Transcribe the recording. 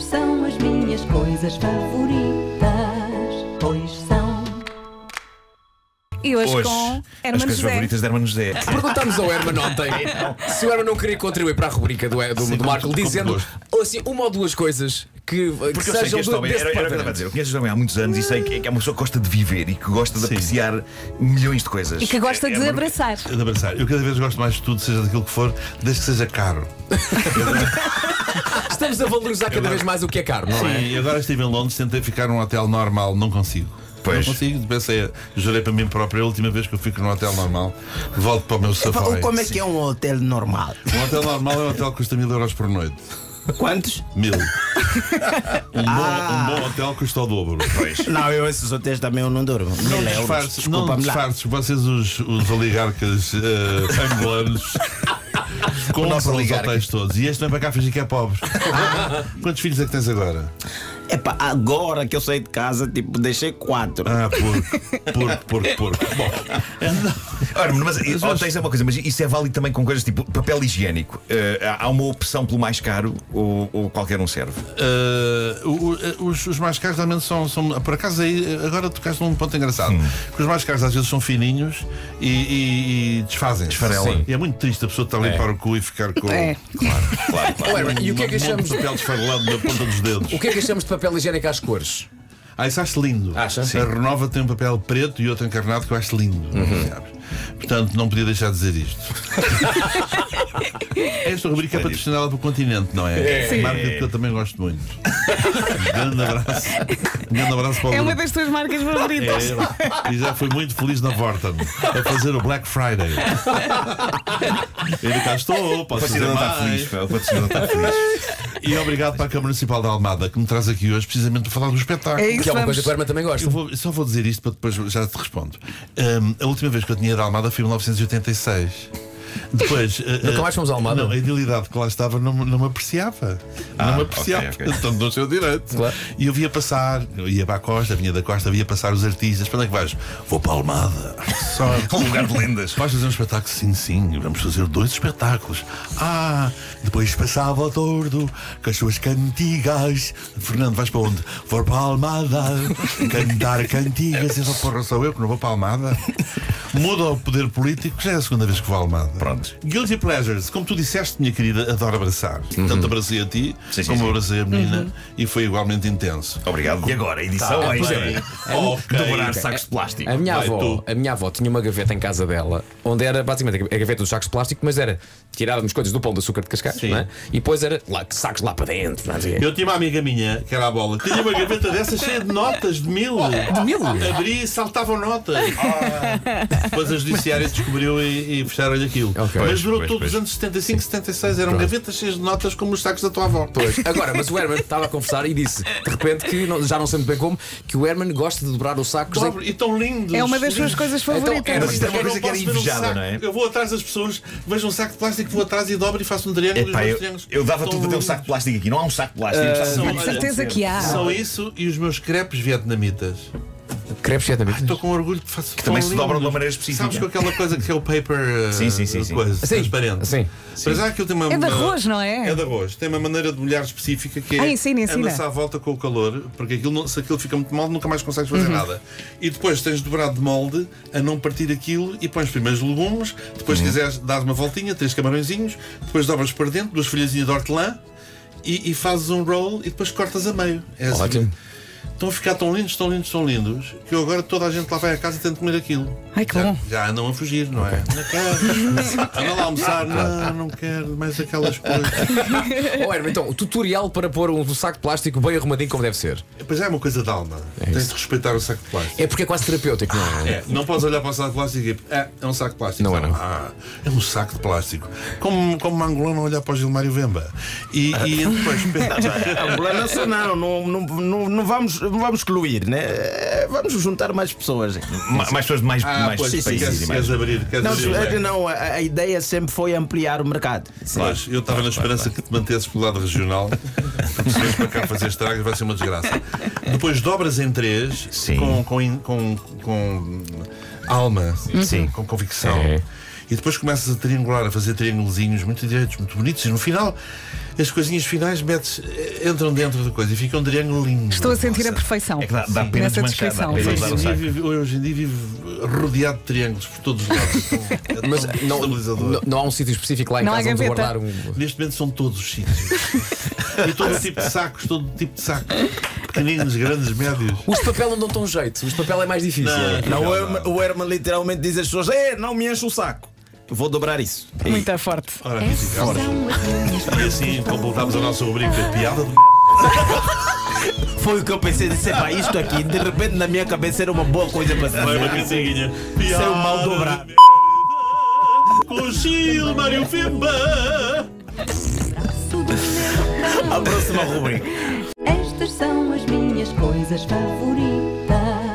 São as minhas coisas favoritas. E hoje, Hoje, com as Hermano coisas José. favoritas de Hermano José. Perguntámos ao Herman ontem se o Herman não queria contribuir para a rubrica do, do, Sim, do Marco, dizendo assim, uma ou duas coisas que, que Porque eu sei que sejam este do, homem, era, era o que eu estava a departamento. dizer, eu conheço este homem há muitos anos e sei que é uma pessoa que gosta de viver e que gosta de Sim. apreciar milhões de coisas. E que gosta É- de é- abraçar. De abraçar. Eu cada vez gosto mais de tudo, seja daquilo que for, desde que seja caro. Estamos a valorizar cada vez mais o que é caro, não é? Sim, e agora estive em Londres, tentei ficar num hotel normal, não consigo. Pois. Não consigo, pensei, jurei para mim próprio, a última vez que eu fico num hotel normal, volto para o meu safari. Como é que é um hotel normal? Um hotel normal é um hotel que custa mil euros por noite. Quantos? Mil. Um, bom, um bom hotel custa o dobro. Pois. Não, eu esses hotéis também eu não durmo. Não disfarces, não disfarces, vocês os, os oligarcas uh, angolanos compram os hotéis todos. E este vem para cá fingir que é pobre. Quantos filhos é que tens agora? Epá, agora que eu saí de casa, tipo, deixei quatro. Ah, porco, porco, porco, porco. Bom, Ora, mas e- hotéis é uma coisa, mas isso é válido também com coisas tipo papel higiênico. Eh, há uma opção pelo mais caro ou, ou qualquer um serve? Uh, o- o- os, os mais caros realmente são, são- Por acaso aí, agora tocaste num ponto engraçado. Porque os mais caros às vezes são fininhos e, e, e desfazem. Desfarelam. Sim. E é muito triste a pessoa estar a limpar o cu e ficar com. É. Claro, claro. Oh, Herman, e o que é que um achamos de papel desfarelado na ponta dos dedos. o que é que achamos de papel higiênico às cores? Ah, isso acho lindo. Acha? A Renova tem um papel preto e outro encarnado que eu acho lindo. sabes? Portanto, não podia deixar de dizer isto. Esta rubrica é patrocinada pelo Continente, não é? É. Marca que eu também gosto muito. Um grande abraço. Um grande abraço para o É uma grupo. das tuas marcas favoritas. É, e já fui muito feliz na Vorten a fazer o Black Friday. E cá estou, O posso fazer patrocinador está mais. feliz. pá, O patrocinador está feliz. E obrigado para a Câmara Municipal da Almada que me traz aqui hoje precisamente para falar do espetáculo. É isso, Que é uma vamos. coisa que o Herman também gosta. Eu vou- só vou dizer isto para depois já te respondo. Hum, a última vez que eu tinha ido à Almada foi em 1986. Depois. Nunca eh, mais fomos à Almada? Não, a idilidade que lá estava não, me- não me apreciava. não me apreciava. ok, ok. Então, no seu direito. Claro. E eu via passar, eu ia para a Costa, vinha da Costa, via passar os artistas. Para onde é que vais? Vou para a Almada. Só. Um lugar de lendas. Vais fazer um espetáculo? Sim, sim, vamos fazer dois espetáculos. Ah, depois passava o tordo com as suas cantigas. Fernando, vais para onde? Vou para a Almada cantar cantigas. E eu, porra, sou eu que não vou para a Almada. Muda o poder político, já é a segunda vez que vou à Almada. Pronto. Guilty Pleasures, como tu disseste, minha querida, adoro abraçar. Tanto abracei a ti, Sim, como sim. abracei a menina, e foi igualmente intenso. Obrigado. E agora, edição Tá, extra. é. Ok. Dobrar sacos de plástico. A minha, Vai, avó, tu. a minha avó tinha uma gaveta em casa dela, onde era basicamente a gaveta dos sacos de plástico, mas era tirávamos coisas do pão de açúcar de Cascais, é? e depois era lá, sacos lá para dentro. Não sei. Eu tinha uma amiga minha, que era a bola, que tinha uma gaveta dessas cheia de notas, de mil. De mil? Abri e saltavam notas. Depois a judiciária descobriu e, e fecharam-lhe aquilo. Ok. Mas durou todos os anos 75, 76. Eram gavetas cheias de notas como os sacos da tua avó. Pois. Agora, mas o Herman estava a conversar e disse, de repente, que não- já não sei muito bem como, que o Herman gosta de dobrar os sacos. em- Dobre, e tão lindos. É uma das suas lindos. coisas Então, favoritas. é, Mas isto é uma Eu coisa que era um invejada, saco. não é? Eu vou atrás das pessoas, vejo um saco de plástico, vou atrás e dobro e faço um triângulo. e Epá, eu, triângulos eu dava tudo para ter um saco de plástico aqui. Não há um saco de plástico. um. De certeza que há. São isso e os meus crepes vietnamitas. Crepes vietnamitas. Estou com orgulho de fazer. Que também se dobram de uma maneira específica. Sabes com aquela coisa que é o paper uh, Sim, sim, sim, sim. coisa, Sim, transparente. sim. Para já aquilo tem uma. É de arroz, não é? É de arroz. Tem uma maneira de molhar específica que é Ah, ensina, ensina. anda-se à volta com o calor, porque aquilo, se aquilo fica muito molde, nunca mais consegues Uhum. fazer nada. E depois tens dobrado de molde a não partir aquilo e pões primeiro os legumes, depois Uhum. se quiseres dás uma voltinha, três camarõezinhos, depois dobras para dentro, duas folhazinhas de hortelã e, e fazes um roll e depois cortas a meio. É assim. Estão a ficar tão lindos, tão lindos, tão lindos, que eu agora toda a gente lá vai a casa e tenta comer aquilo. Ai, que já, bom. já andam a fugir, não é? Não quero. Andam lá a almoçar, não, não quero, mais aquelas coisas. Oh, Herman, então, o tutorial para pôr um saco de plástico bem arrumadinho como deve ser. Pois é, é uma coisa de alma. Tens de respeitar o saco de plástico. É porque é quase terapêutico, não é? É, não podes olhar para o saco de plástico e é, é um saco de plástico. Não é, não. Ah, é um saco de plástico. Como, como uma angolana olhar para o Gilmário Vemba. E, e depois. Angolana não, não, não, não, não vamos, não vamos excluir, né? Vamos juntar mais pessoas. Ma- Mais pessoas de mais, Ah, mais pois, países queres, e mais. queres abrir. Queres Não, abrir. eh, não a, a ideia sempre foi ampliar o mercado. Pois, eu estava na esperança que te mantesses pelo lado regional. Se vens para cá fazer estragas, vai ser uma desgraça. Depois dobras em três Sim. com, com, in- com, com alma, Sim. com convicção. É. E depois começas a triangular, a fazer triângulozinhos muito direitos, muito bonitos, e no final, as coisinhas finais metes, eh, entram dentro da coisa e fica um triângulo lindo. Estou a sentir a Nossa. perfeição. É que dá, dá pena Nessa desmanchar, dá descrição. pena Hoje em, dia vive, hoje em dia vive rodeado de triângulos por todos os lados. É tão- é Mas não, não, não há um sítio específico lá em Não casa onde guardar um. Neste momento são todos os sítios. e todo tipo de sacos, todo tipo de sacos. Pequeninos, grandes, médios. Os de papel não dão tão jeito, os de papel é mais difícil. Não, o Herman, o Herman literalmente diz às pessoas: "Eh, não me enche o saco. Vou dobrar isso. Muito forte. Ora. São as minhas E assim completamos a nossa rubrica piada de Foi o que eu pensei de ser para isto aqui. De repente, na minha cabeça, era uma boa coisa para Vai uma dizer. casinha. Isso é o mal dobrado. Com o Gilmar e o Fimba. A próxima rubrica. Estas são as minhas coisas favoritas.